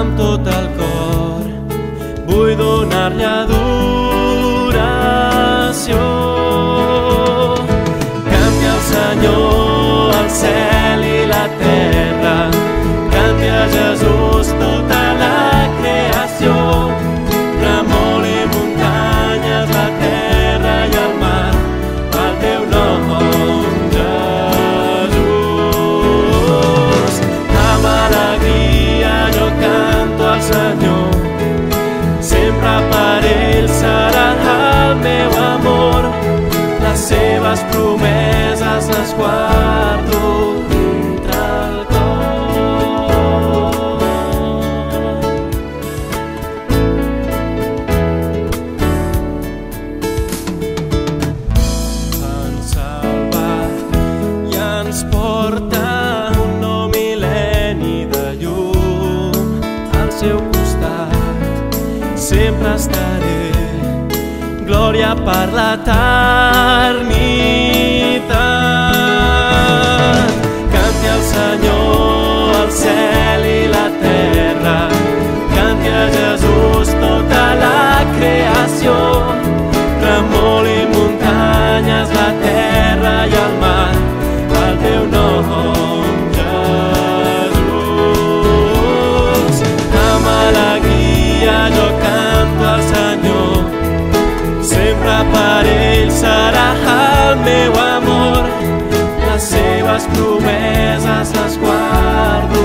amb tot el cor. Vull donar-li a dur Senhor. seu costat sempre estaré. Glòria per l'eternitat. sempre per ell serà el meu amor. Les seves promeses les guardo